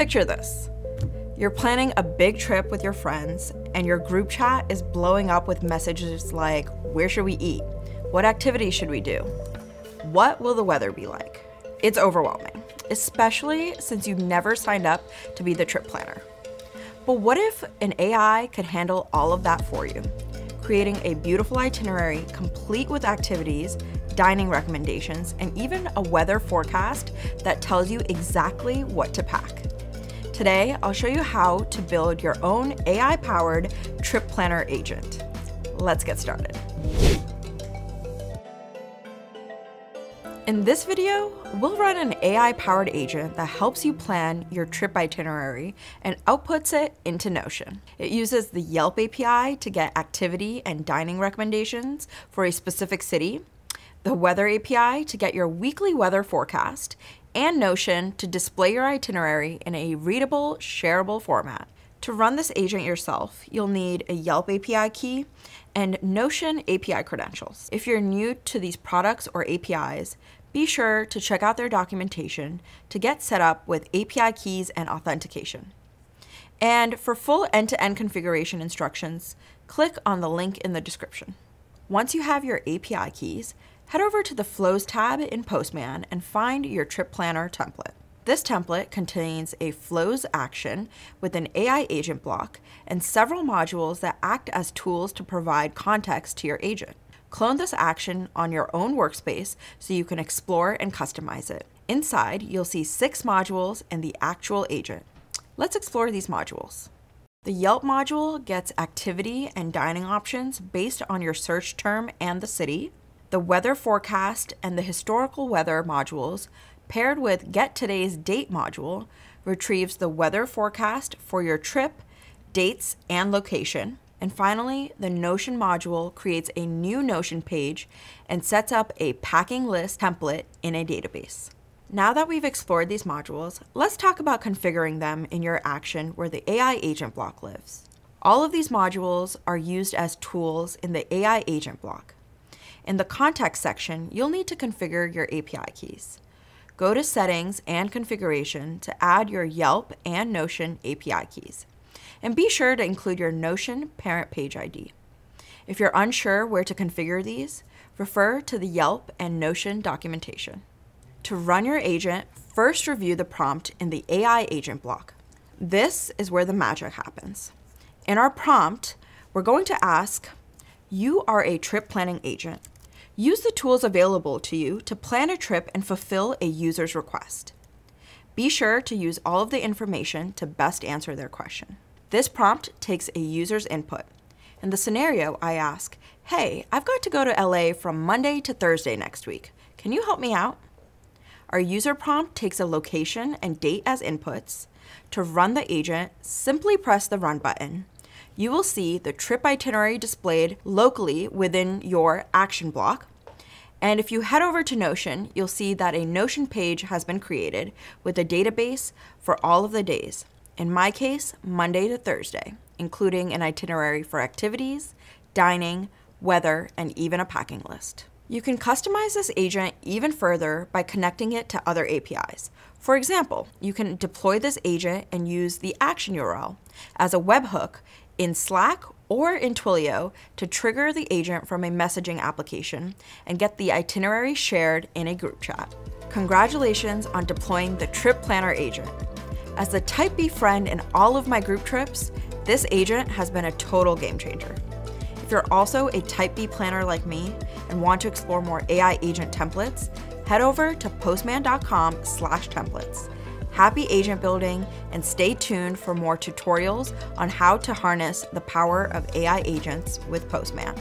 Picture this. You're planning a big trip with your friends, and your group chat is blowing up with messages like, Where should we eat? What activity should we do? What will the weather be like? It's overwhelming, especially since you've never signed up to be the trip planner. But what if an AI could handle all of that for you, creating a beautiful itinerary complete with activities, dining recommendations, and even a weather forecast that tells you exactly what to pack? Today, I'll show you how to build your own AI powered trip planner agent. Let's get started. In this video, we'll run an AI-powered agent that helps you plan your trip itinerary and outputs it into Notion. It uses the Yelp API to get activity and dining recommendations for a specific city, the Weather API to get your weekly weather forecast, and Notion to display your itinerary in a readable, shareable format. To run this agent yourself, you'll need a Yelp API key and Notion API credentials. If you're new to these products or APIs, be sure to check out their documentation to get set up with API keys and authentication. And for full end-to-end -end configuration instructions, click on the link in the description. Once you have your API keys, head over to the Flows tab in Postman and find your trip planner template. This template contains a Flows action with an AI agent block and several modules that act as tools to provide context to your agent. Clone this action on your own workspace so you can explore and customize it. Inside, you'll see six modules and the actual agent. Let's explore these modules. The Yelp module gets activity and dining options based on your search term and the city. The weather forecast and the historical weather modules, paired with Get Today's Date module, retrieves the weather forecast for your trip, dates, and location. And finally, the Notion module creates a new Notion page and sets up a packing list template in a database. Now that we've explored these modules, let's talk about configuring them in your action where the AI agent block lives. All of these modules are used as tools in the AI agent block. In the context section, you'll need to configure your API keys. Go to Settings and Configuration to add your Yelp and Notion API keys and be sure to include your Notion parent page ID. If you're unsure where to configure these, refer to the Yelp and Notion documentation. To run your agent, first review the prompt in the AI agent block. This is where the magic happens. In our prompt, we're going to ask, you are a trip planning agent. Use the tools available to you to plan a trip and fulfill a user's request. Be sure to use all of the information to best answer their question. This prompt takes a user's input. In the scenario, I ask, hey, I've got to go to LA from Monday to Thursday next week. Can you help me out? Our user prompt takes a location and date as inputs. To run the agent, simply press the Run button. You will see the trip itinerary displayed locally within your action block. And if you head over to Notion, you'll see that a Notion page has been created with a database for all of the days in my case, Monday to Thursday, including an itinerary for activities, dining, weather, and even a packing list. You can customize this agent even further by connecting it to other APIs. For example, you can deploy this agent and use the action URL as a webhook in Slack or in Twilio to trigger the agent from a messaging application and get the itinerary shared in a group chat. Congratulations on deploying the Trip Planner agent. As the Type B friend in all of my group trips, this agent has been a total game changer. If you're also a Type B planner like me and want to explore more AI agent templates, head over to postman.com slash templates. Happy agent building and stay tuned for more tutorials on how to harness the power of AI agents with Postman.